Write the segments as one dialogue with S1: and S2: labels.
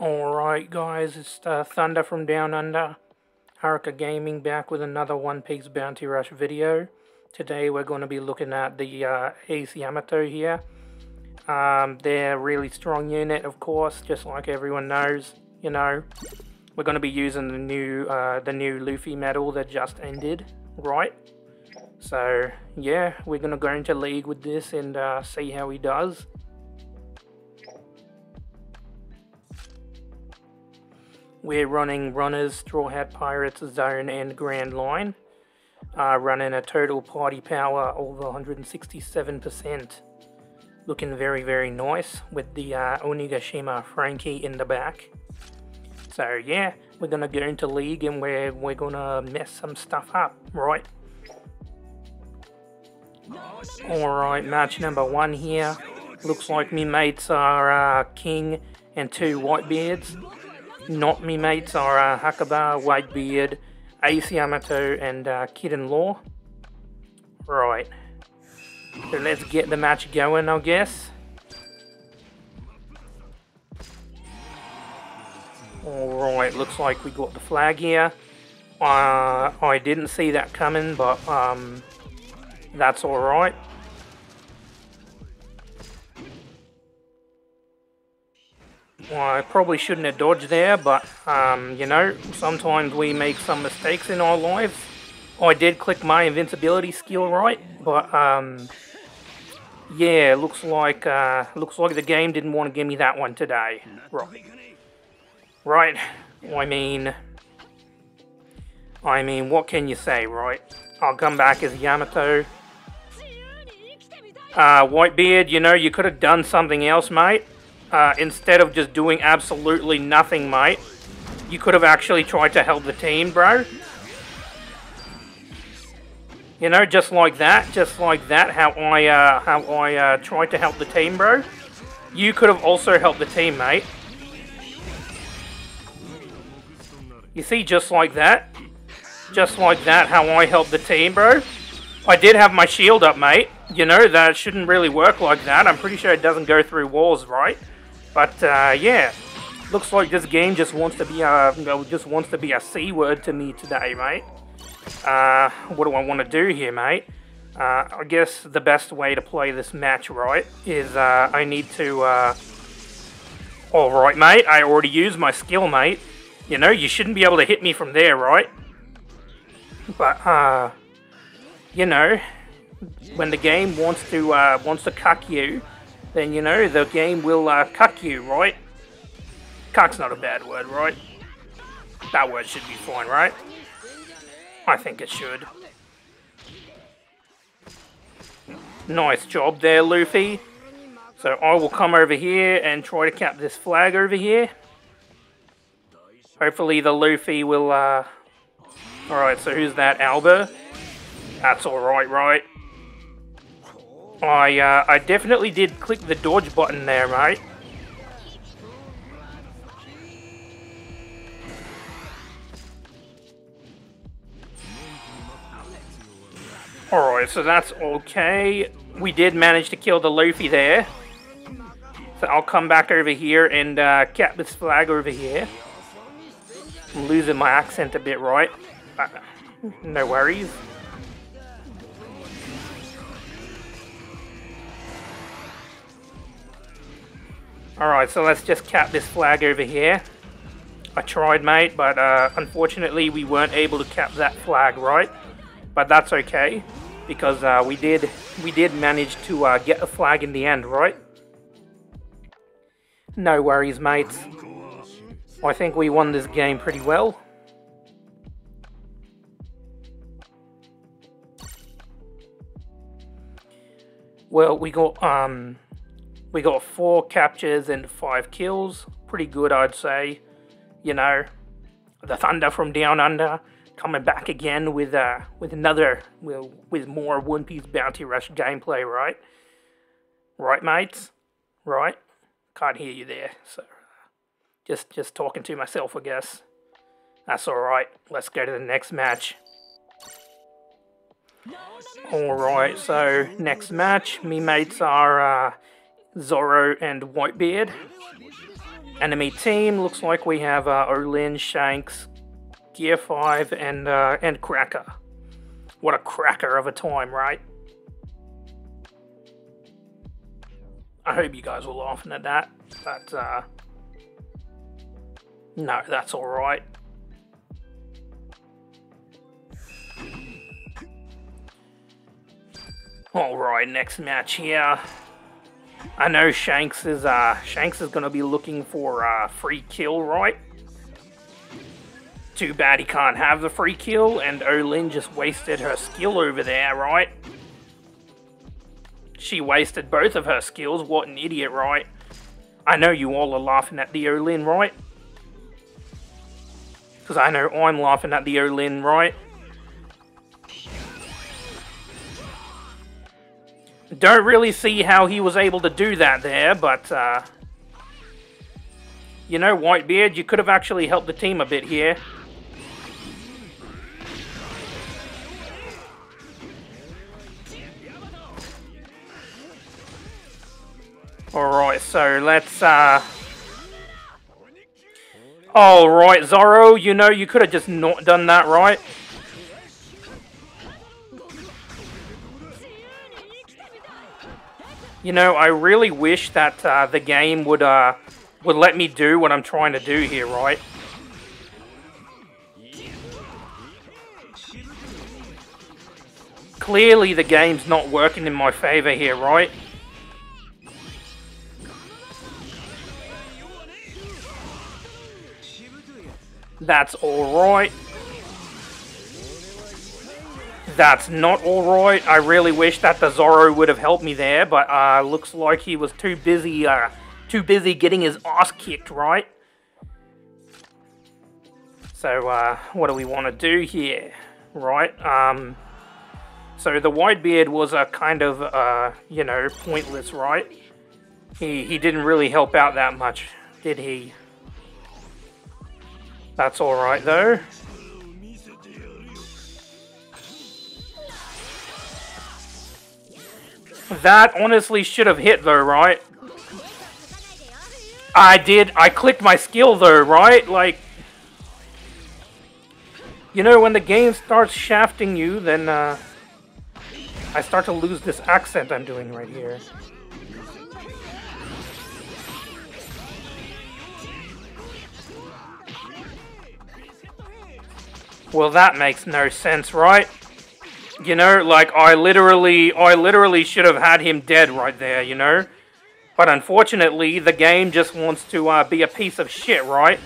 S1: Alright guys, it's uh, Thunder from Down Under. Haruka Gaming back with another One Piece Bounty Rush video. Today we're going to be looking at the uh, Ace Yamato here. Um, they're a really strong unit of course, just like everyone knows, you know. We're going to be using the new, uh, the new Luffy medal that just ended, right? So yeah, we're going to go into league with this and uh, see how he does. We're running Runners, Straw Hat Pirates, Zone and Grand Line. Uh, running a total party power over 167%. Looking very, very nice with the uh, Onigashima Franky in the back. So yeah, we're gonna go into league and we're, we're gonna mess some stuff up, right? Alright, match number one here. Looks like me mates are uh, King and two Whitebeards. Not me mates are uh, Hakuba, Whitebeard, Ace Yamato, and uh, Kid Law. Right. So let's get the match going, I guess. Alright, looks like we got the flag here. Uh, I didn't see that coming, but um, that's alright. Well, I probably shouldn't have dodged there, but, um, you know, sometimes we make some mistakes in our lives. I did click my invincibility skill right, but, um, yeah, looks like, uh, looks like the game didn't want to give me that one today. Right. Right. I mean, I mean, what can you say, right? I'll come back as Yamato. Uh, Whitebeard, you know, you could have done something else, mate uh, instead of just doing absolutely nothing, mate, you could have actually tried to help the team, bro. You know, just like that, just like that, how I, uh, how I, uh, tried to help the team, bro. You could have also helped the team, mate. You see, just like that. Just like that, how I helped the team, bro. I did have my shield up, mate. You know, that shouldn't really work like that. I'm pretty sure it doesn't go through walls, right? But uh, yeah, looks like this game just wants to be a you know, just wants to be a c word to me today, mate. Uh, what do I want to do here, mate? Uh, I guess the best way to play this match right is uh, I need to. Uh... All right, mate. I already used my skill, mate. You know, you shouldn't be able to hit me from there, right? But uh, you know, when the game wants to uh, wants to cuck you then you know the game will uh, cuck you, right? Cuck's not a bad word, right? That word should be fine, right? I think it should. Nice job there, Luffy. So I will come over here and try to cap this flag over here. Hopefully the Luffy will, uh... Alright, so who's that, Alba? That's alright, right? I, uh, I definitely did click the dodge button there, mate. Alright, so that's okay. We did manage to kill the Luffy there. So I'll come back over here and uh, cap this flag over here. I'm losing my accent a bit, right? Uh, no worries. Alright, so let's just cap this flag over here. I tried, mate, but uh, unfortunately we weren't able to cap that flag, right? But that's okay, because uh, we did we did manage to uh, get a flag in the end, right? No worries, mates. I think we won this game pretty well. Well, we got um we got four captures and five kills. Pretty good, I'd say. You know, the Thunder from Down Under coming back again with uh with another with, with more One Piece Bounty Rush gameplay, right? Right, mates? Right? Can't hear you there, so just just talking to myself, I guess. That's all right. Let's go to the next match. All right, so next match, me mates are uh, Zoro and Whitebeard. Enemy team looks like we have uh, Olin, Shanks, Gear 5, and, uh, and Cracker. What a cracker of a time, right? I hope you guys were laughing at that, but uh, no, that's alright. Alright, next match here. I know Shanks is uh Shanks is gonna be looking for a uh, free kill, right? Too bad he can't have the free kill, and Olin just wasted her skill over there, right? She wasted both of her skills, what an idiot, right? I know you all are laughing at the Olin, right? Because I know I'm laughing at the Olin, right? Don't really see how he was able to do that there, but, uh, You know, Whitebeard, you could have actually helped the team a bit here. Alright, so let's, uh... Alright, Zoro, you know, you could have just not done that, right? You know, I really wish that uh, the game would uh, would let me do what I'm trying to do here, right? Clearly the game's not working in my favor here, right? That's alright. That's not alright. I really wish that the Zoro would have helped me there, but uh, looks like he was too busy, uh, too busy getting his ass kicked, right? So, uh, what do we want to do here, right? Um, so the Whitebeard was a kind of, uh, you know, pointless, right? He, he didn't really help out that much, did he? That's alright, though. That honestly should have hit though, right? I did. I clicked my skill though, right? Like, you know, when the game starts shafting you, then uh, I start to lose this accent I'm doing right here. Well, that makes no sense, right? You know, like I literally, I literally should have had him dead right there, you know? But unfortunately, the game just wants to uh, be a piece of shit, right?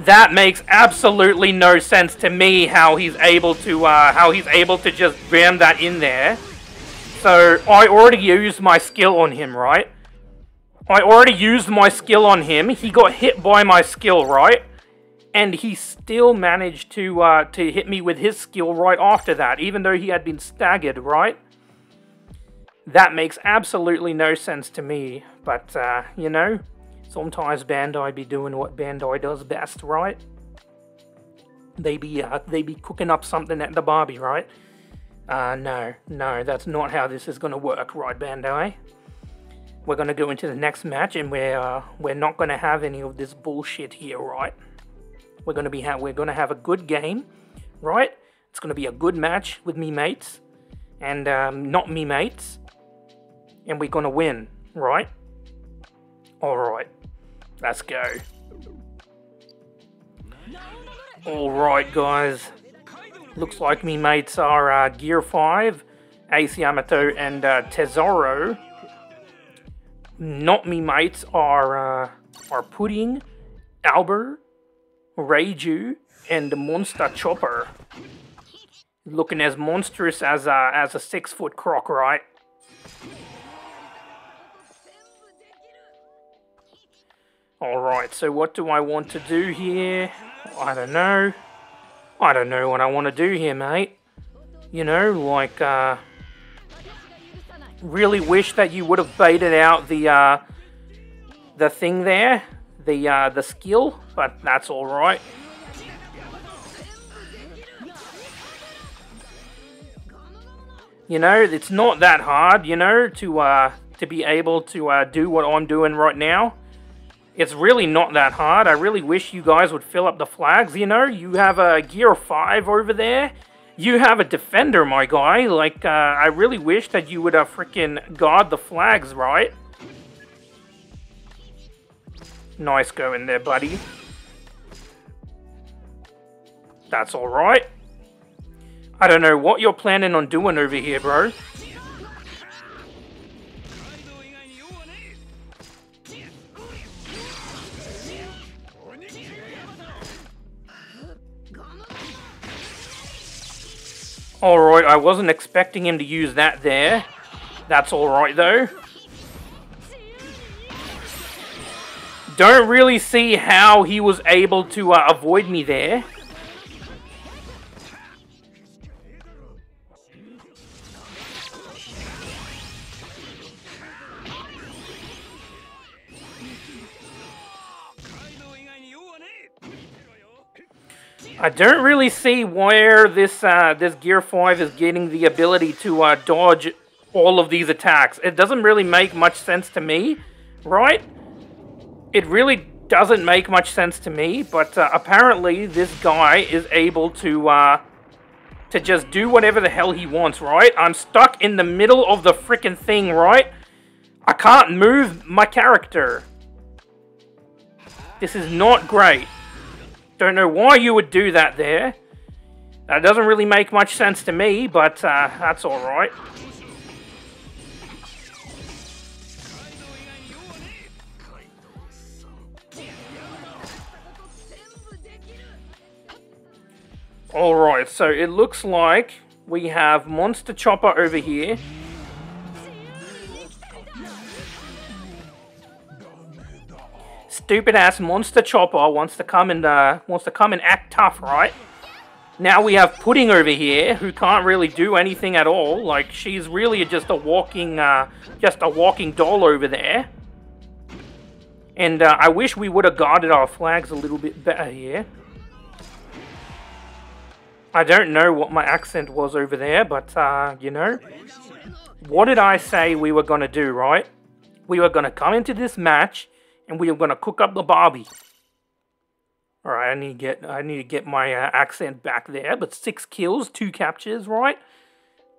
S1: That makes absolutely no sense to me how he's able to uh, how he's able to just ram that in there. So, I already used my skill on him, right? I already used my skill on him. He got hit by my skill, right? And he still managed to, uh, to hit me with his skill right after that, even though he had been staggered, right? That makes absolutely no sense to me. But, uh, you know, sometimes Bandai be doing what Bandai does best, right? They be, uh, they be cooking up something at the Barbie, right? Uh, no, no, that's not how this is going to work, right, Bandai? We're going to go into the next match, and we're uh, we're not going to have any of this bullshit here, right? We're going to be ha we're going to have a good game, right? It's going to be a good match with me mates, and um, not me mates, and we're going to win, right? All right, let's go. All right, guys. Looks like me mates are uh, Gear 5, Ace Yamato, and uh, Tesoro. Not me mates are uh, are Pudding, Albert, Reiju, and the Monster Chopper. Looking as monstrous as a, as a six foot croc, right? Alright, so what do I want to do here? I don't know. I don't know what I want to do here, mate. You know, like, uh... Really wish that you would have baited out the, uh... The thing there. the uh, the skill, but that's all right. You know, it's not that hard, you know, to uh, to be able to uh, do what I'm doing right now. It's really not that hard. I really wish you guys would fill up the flags, you know. You have a Gear 5 over there. You have a Defender, my guy. Like, uh, I really wish that you would uh, freaking guard the flags, right? Nice going there, buddy. That's alright. I don't know what you're planning on doing over here, bro. Alright, I wasn't expecting him to use that there. That's alright though. Don't really see how he was able to uh, avoid me there. I don't really see where this uh, this Gear 5 is getting the ability to uh, dodge all of these attacks. It doesn't really make much sense to me, right? It really doesn't make much sense to me, but uh, apparently this guy is able to uh, to just do whatever the hell he wants, right? I'm stuck in the middle of the freaking thing, right? I can't move my character. This is not great. Don't know why you would do that there. That doesn't really make much sense to me, but uh, that's alright. Alright, so it looks like we have Monster Chopper over here. Stupid ass monster chopper wants to come and uh, wants to come and act tough, right? Now we have Pudding over here, who can't really do anything at all. Like she's really just a walking, uh, just a walking doll over there. And uh, I wish we would have guarded our flags a little bit better here. I don't know what my accent was over there, but uh, you know, what did I say we were gonna do, right? We were gonna come into this match and we are gonna cook up the Barbie. All right, I need to get I need to get my uh, accent back there. But six kills, two captures, right?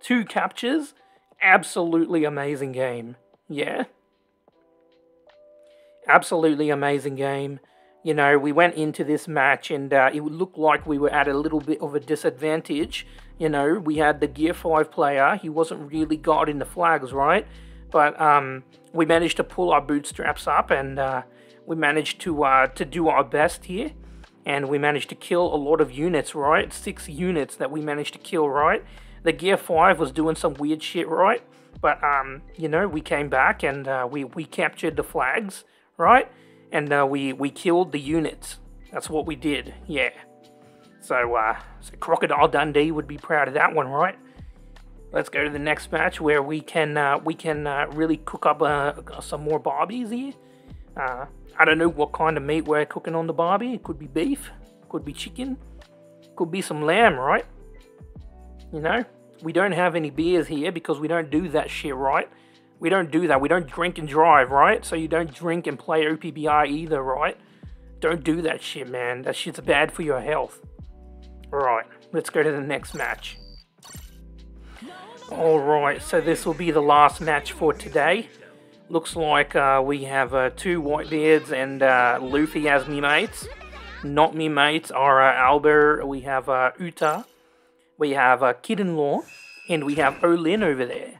S1: Two captures, absolutely amazing game. Yeah, absolutely amazing game. You know, we went into this match and uh, it looked like we were at a little bit of a disadvantage. You know, we had the Gear 5 player. He wasn't really guarding the flags, right? But um, we managed to pull our bootstraps up and uh, we managed to uh, to do our best here. And we managed to kill a lot of units, right? Six units that we managed to kill, right? The Gear 5 was doing some weird shit, right? But, um, you know, we came back and uh, we, we captured the flags, right? And uh, we, we killed the units. That's what we did, yeah. So, uh, so Crocodile Dundee would be proud of that one, right? Let's go to the next match where we can uh, we can uh, really cook up uh, some more barbies here. Uh, I don't know what kind of meat we're cooking on the barbie. It could be beef, could be chicken, could be some lamb, right? You know, we don't have any beers here because we don't do that shit, right? We don't do that. We don't drink and drive, right? So you don't drink and play OPBI either, right? Don't do that shit, man. That shit's bad for your health. Alright, let's go to the next match. Alright, so this will be the last match for today. Looks like uh, we have uh, two Whitebeards and uh, Luffy as me mates. Not me mates are uh, Albert, we have uh, Uta, we have uh, Kid-in-Law, and we have Olin over there.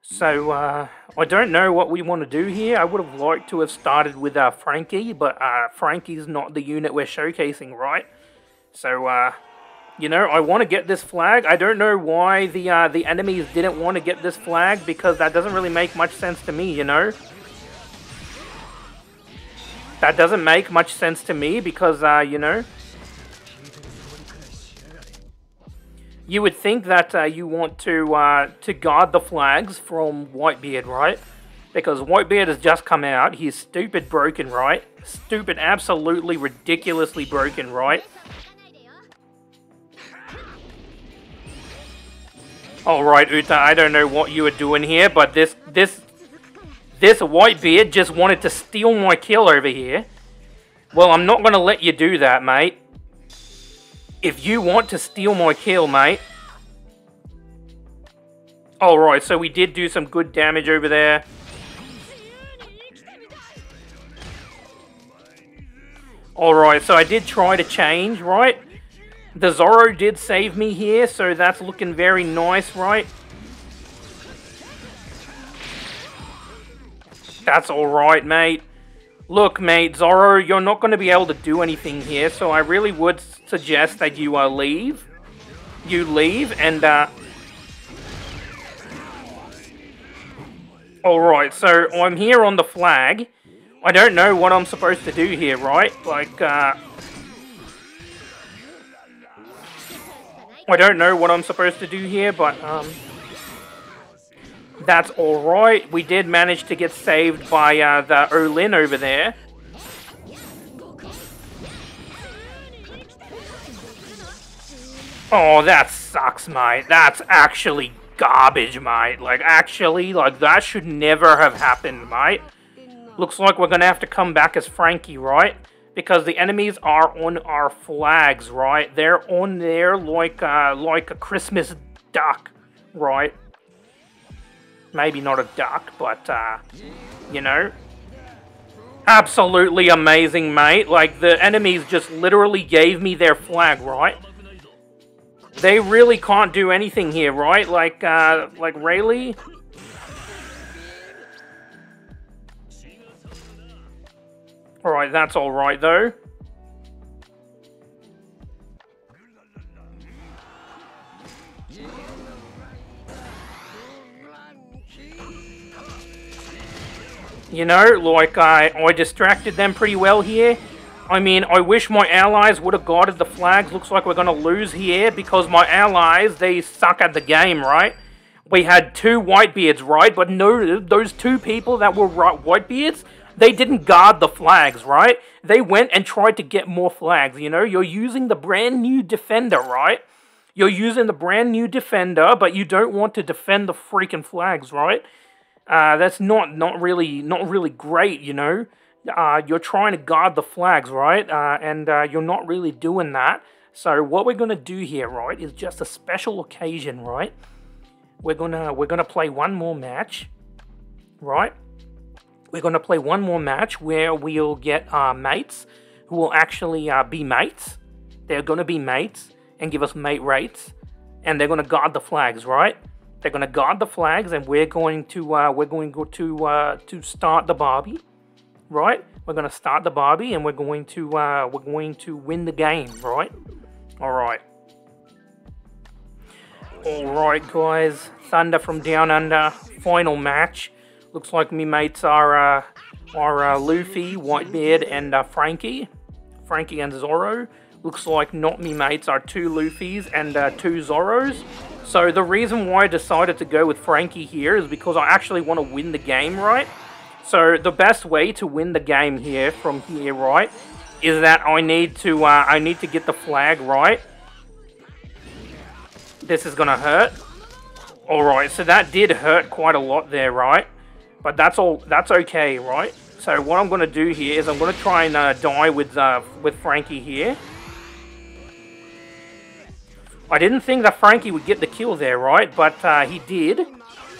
S1: So, uh, I don't know what we want to do here. I would have liked to have started with uh, Franky, but uh, Franky's not the unit we're showcasing, right? So, uh, you know, I want to get this flag. I don't know why the uh, the enemies didn't want to get this flag because that doesn't really make much sense to me, you know? That doesn't make much sense to me because, uh, you know... You would think that uh, you want to uh, to guard the flags from Whitebeard, right? Because Whitebeard has just come out. He's stupid broken, right? Stupid, absolutely ridiculously broken, right? Alright, Uta, I don't know what you were doing here, but this, this, this Whitebeard just wanted to steal my kill over here. Well, I'm not going to let you do that, mate. If you want to steal my kill, mate. Alright, so we did do some good damage over there. Alright, so I did try to change, right? The Zoro did save me here, so that's looking very nice, right? That's alright, mate. Look, mate, Zoro, you're not going to be able to do anything here, so I really would suggest that you uh, leave. You leave, and, uh... Alright, so I'm here on the flag. I don't know what I'm supposed to do here, right? Like, uh... I don't know what I'm supposed to do here, but um, that's alright. We did manage to get saved by uh, the Olin over there. Oh, that sucks, mate. That's actually garbage, mate. Like, actually, like, that should never have happened, mate. Looks like we're gonna have to come back as Franky, right? Because the enemies are on our flags, right? They're on there like uh, like a Christmas duck, right? Maybe not a duck, but uh, you know, absolutely amazing, mate. Like the enemies just literally gave me their flag, right? They really can't do anything here, right? Like uh, like Rayleigh. Alright, that's alright though. You know, like I, I distracted them pretty well here. I mean, I wish my allies would have guarded the flags. Looks like we're going to lose here because my allies, they suck at the game, right? We had two Whitebeards, right? But no, those two people that were Whitebeards, they didn't guard the flags, right? They went and tried to get more flags, you know? You're using the brand new Defender, right? You're using the brand new Defender, but you don't want to defend the freaking flags, right? Uh, that's not, not really not really great, you know? Uh, you're trying to guard the flags, right? Uh, and uh, you're not really doing that. So what we're gonna do here, right, is just a special occasion, right? We're gonna we're gonna play one more match, right? We're going to play one more match where we'll get our mates who will actually uh, be mates. They're going to be mates and give us mate rates, and they're going to guard the flags, right? They're going to guard the flags, and we're going to uh, we're going to uh, to start the Barbie, right? We're going to start the Barbie, and we're going to uh, we're going to win the game, right? All right. All right, guys. Thunder from Down Under final match. Looks like me mates are uh, are uh, Luffy, Whitebeard, and uh, Franky. Franky and Zoro. Looks like not me mates are two Luffys and uh, two Zoros. So the reason why I decided to go with Franky here is because I actually want to win the game, right? So the best way to win the game here from here, right, is that I need to uh, I need to get the flag right. This is gonna hurt. Alright, so that did hurt quite a lot there, right? But that's all. That's okay, right? So what I'm going to do here is I'm going to try and uh, die with uh, with Franky here. I didn't think that Franky would get the kill there, right? But uh, he did.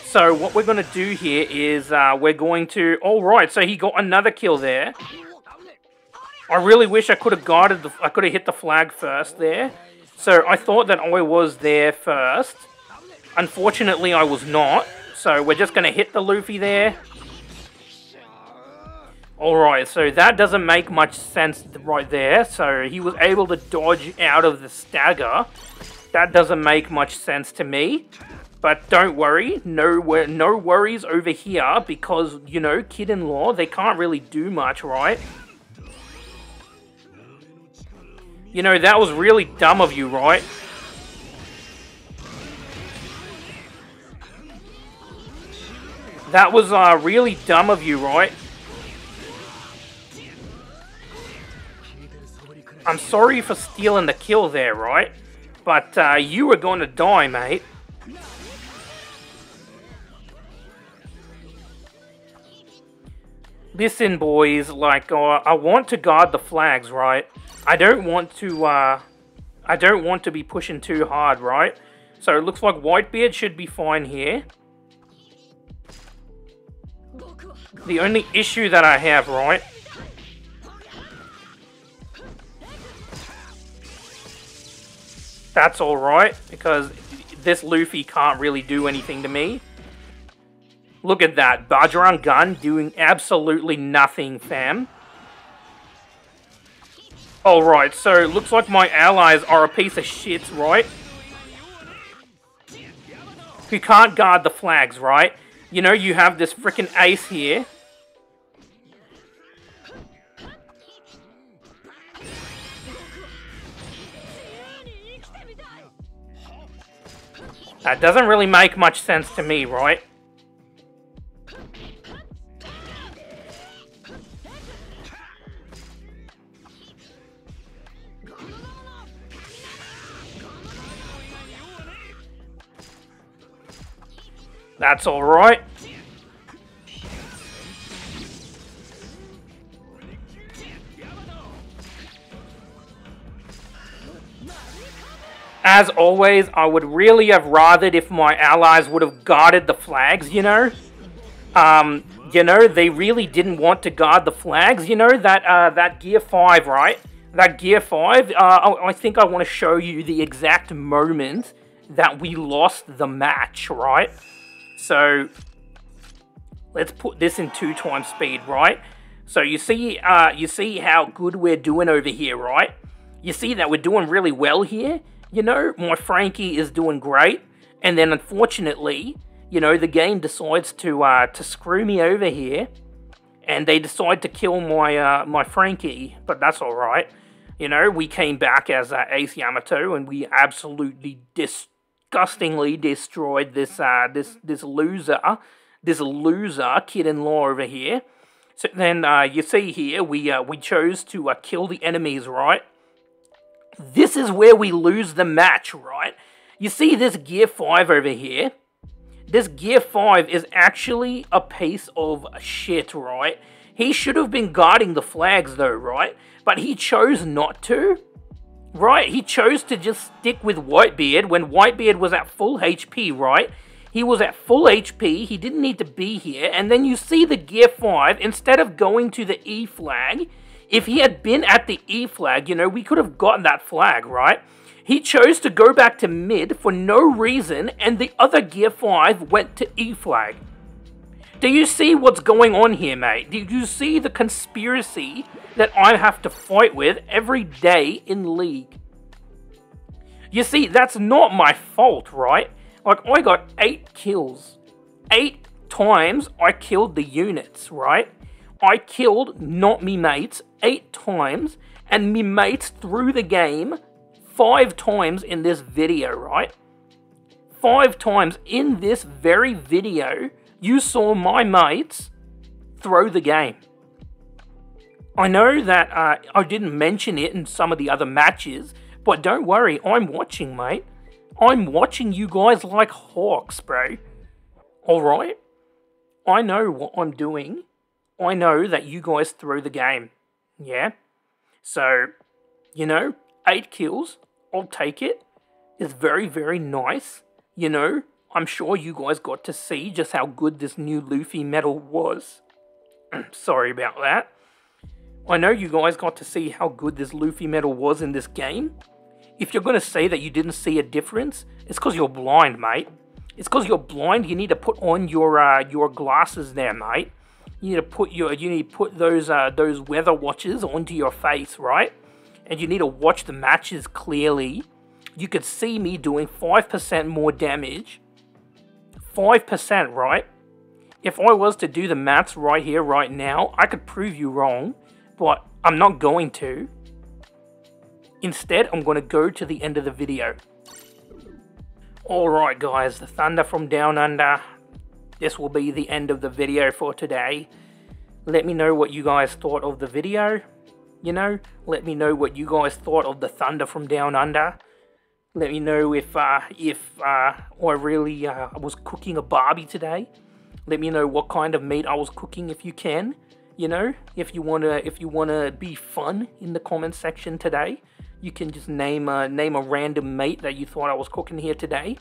S1: So what we're going to do here is uh, we're going to... All right, so he got another kill there. I really wish I could have guarded the... I could have hit the flag first there. So I thought that I was there first. Unfortunately, I was not. So we're just going to hit the Luffy there. Alright, so that doesn't make much sense right there. So he was able to dodge out of the stagger. That doesn't make much sense to me. But don't worry, no no worries over here because, you know, kid-in-law, they can't really do much, right? You know, that was really dumb of you, right? That was uh, really dumb of you, right? I'm sorry for stealing the kill there, right? But uh, you were going to die, mate. Listen, boys, like, uh, I want to guard the flags, right? I don't want to, uh, I don't want to be pushing too hard, right? So it looks like Whitebeard should be fine here. The only issue that I have, right? That's alright, because this Luffy can't really do anything to me. Look at that, Bajrang Gun doing absolutely nothing, fam. Alright, so looks like my allies are a piece of shit, right? Who can't guard the flags, right? You know, you have this freaking ace here. That doesn't really make much sense to me, right? That's alright. As always, I would really have rathered if my allies would have guarded the flags, you know? Um, you know, they really didn't want to guard the flags, you know? That, uh, that Gear 5, right? That Gear 5, uh, I, I think I want to show you the exact moment that we lost the match, right? So let's put this in two times speed, right? So you see, uh, you see how good we're doing over here, right? You see that we're doing really well here. You know, my Franky is doing great, and then unfortunately, you know, the game decides to uh, to screw me over here, and they decide to kill my uh, my Franky, But that's all right. You know, we came back as uh, Ace Yamato, and we absolutely disgustingly destroyed this uh, this this loser, this loser kid-in-law over here. So then uh, you see here we uh, we chose to uh, kill the enemies, right? This is where we lose the match, right? You see this Gear 5 over here? This Gear 5 is actually a piece of shit, right? He should have been guarding the flags though, right? But he chose not to. Right, he chose to just stick with Whitebeard when Whitebeard was at full HP, right? He was at full HP, he didn't need to be here, and then you see the Gear 5, instead of going to the E flag, if he had been at the E flag, you know, we could have gotten that flag, right? He chose to go back to mid for no reason, and the other Gear 5 went to E flag. Do you see what's going on here, mate? Do you see the conspiracy that I have to fight with every day in League? You see, that's not my fault, right? Like, I got eight kills. Eight times I killed the units, right? I killed, not me mates, eight times, and me mates through the game five times in this video, right? Five times in this very video you saw my mates throw the game. I know that uh, I didn't mention it in some of the other matches, but don't worry, I'm watching, mate. I'm watching you guys like hawks, bro. Alright? I know what I'm doing. I know that you guys throw the game. Yeah? So, you know, eight kills, I'll take it. It's very, very nice. You know, I'm sure you guys got to see just how good this new Luffy medal was. Sorry about that. I know you guys got to see how good this Luffy medal was in this game. If you're going to say that you didn't see a difference, it's because you're blind, mate. It's because you're blind. You need to put on your uh, your glasses there, mate. You need to put your you need to put those uh, those weather watches onto your face, right? And you need to watch the matches clearly. You could see me doing 5% more damage 5%, right? If I was to do the maths right here, right now, I could prove you wrong, but I'm not going to. Instead, I'm going to go to the end of the video. Alright guys, the Thunder from Down Under. This will be the end of the video for today. Let me know what you guys thought of the video. You know, let me know what you guys thought of the Thunder from Down Under. Let me know if uh, if uh, I really uh, was cooking a barbie today. Let me know what kind of meat I was cooking if you can. You know, if you wanna if you wanna be fun in the comment section today, you can just name a name a random meat that you thought I was cooking here today.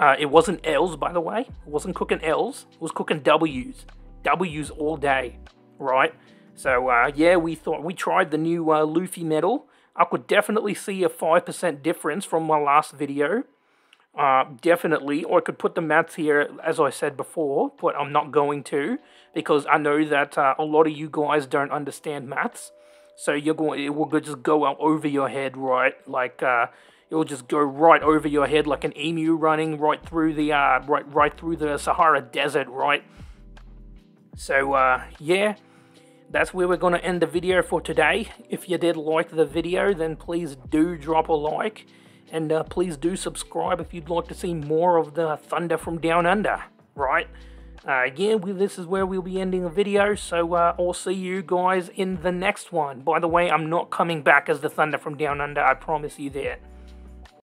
S1: Uh, it wasn't L's, by the way. It wasn't cooking L's. It was cooking W's. W's all day, right? So uh, yeah, we thought we tried the new uh, Luffy medal. I could definitely see a 5% difference from my last video. Uh, definitely, or I could put the maths here, as I said before, but I'm not going to, because I know that uh, a lot of you guys don't understand maths. So you're going, it will just go over your head, right? Like, uh, it will just go right over your head like an emu running right through the, uh, right, right through the Sahara Desert, right? So, uh, yeah that's where we're going to end the video for today. If you did like the video, then please do drop a like. And uh, please do subscribe if you'd like to see more of the Thunder from Down Under, right? Uh, again, we, this is where we'll be ending the video, so uh, I'll see you guys in the next one. By the way, I'm not coming back as the Thunder from Down Under, I promise you that.